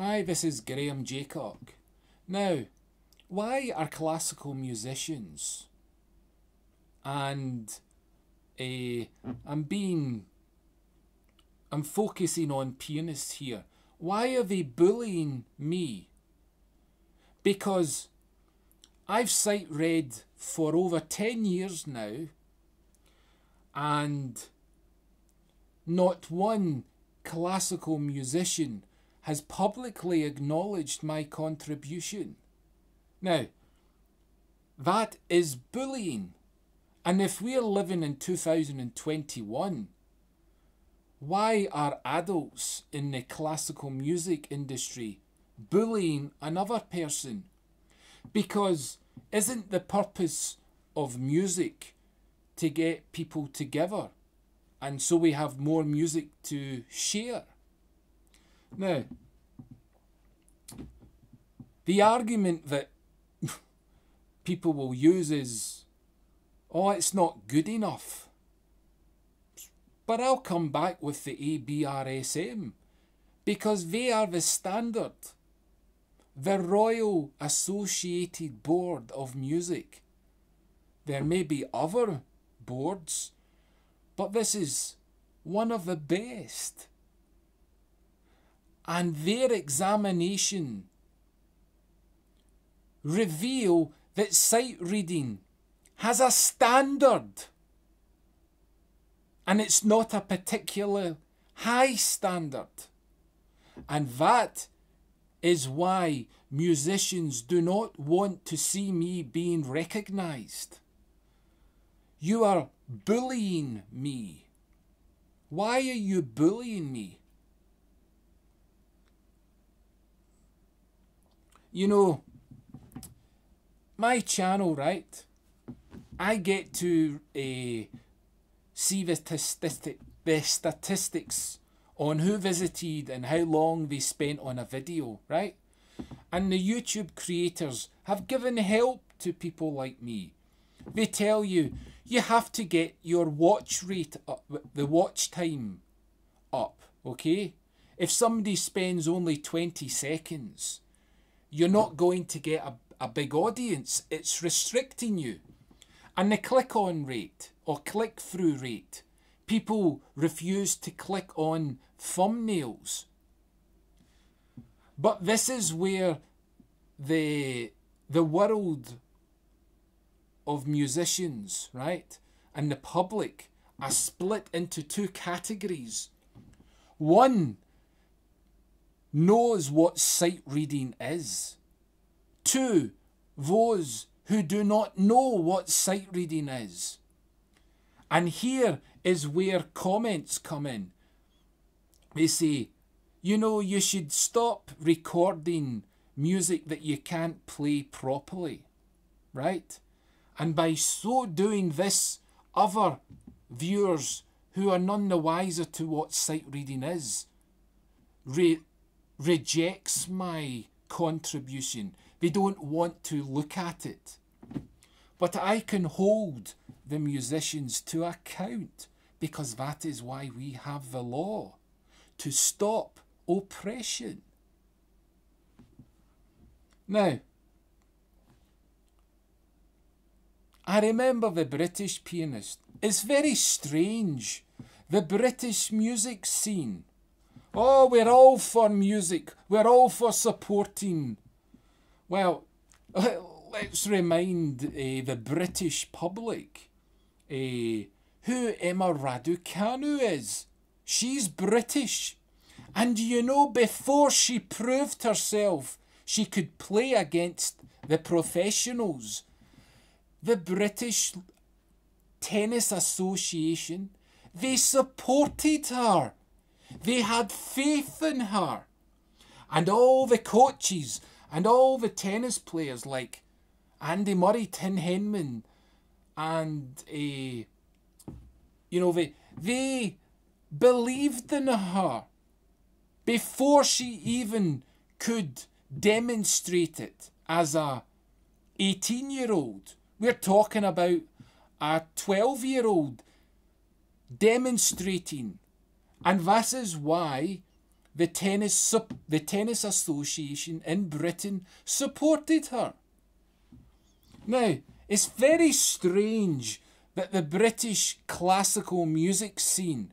Hi, this is Graham Jeacocke. Now, why are classical musicians and uh, I'm being I'm focusing on pianists here. Why are they bullying me? Because I've sight read for over 10 years now and not one classical musician has publicly acknowledged my contribution. Now, that is bullying. And if we're living in 2021, why are adults in the classical music industry bullying another person? Because isn't the purpose of music to get people together? And so we have more music to share. Now, the argument that people will use is, oh, it's not good enough. But I'll come back with the ABRSM because they are the standard. The Royal Associated Board of Music. There may be other boards, but this is one of the best. And their examination reveal that sight reading has a standard and it's not a particular high standard. And that is why musicians do not want to see me being recognized. You are bullying me. Why are you bullying me? You know, my channel, right? I get to uh, see the, statistic, the statistics on who visited and how long they spent on a video, right? And the YouTube creators have given help to people like me. They tell you you have to get your watch rate up, the watch time up, okay? If somebody spends only 20 seconds, you're not going to get a, a big audience. It's restricting you. And the click on rate or click through rate, people refuse to click on thumbnails. But this is where the the world of musicians, right, and the public are split into two categories. One knows what sight reading is. Two, those who do not know what sight reading is. And here is where comments come in. They say, you know, you should stop recording music that you can't play properly, right? And by so doing this, other viewers who are none the wiser to what sight reading is re- rejects my contribution they don't want to look at it. But I can hold the musicians to account because that is why we have the law to stop oppression. Now, I remember the British pianist. It's very strange. The British music scene. Oh, we're all for music. We're all for supporting well, let's remind uh, the British public uh, who Emma Raducanu is. She's British. And you know, before she proved herself she could play against the professionals, the British Tennis Association, they supported her. They had faith in her. And all the coaches and all the tennis players like Andy Murray, Tim Henman, and uh, you know they they believed in her before she even could demonstrate it as a 18 year old. We're talking about a 12 year old demonstrating. And this is why the tennis, the tennis association in Britain supported her. Now, it's very strange that the British classical music scene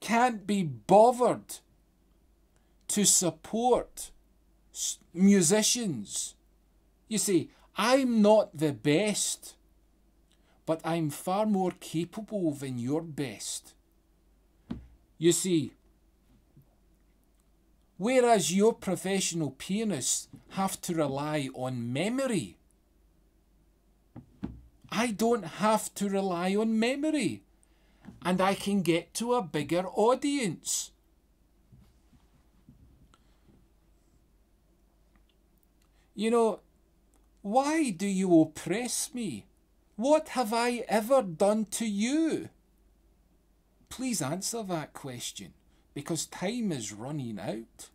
can't be bothered to support musicians. You see, I'm not the best, but I'm far more capable than your best. You see, whereas your professional pianists have to rely on memory, I don't have to rely on memory and I can get to a bigger audience. You know, why do you oppress me? What have I ever done to you? Please answer that question because time is running out.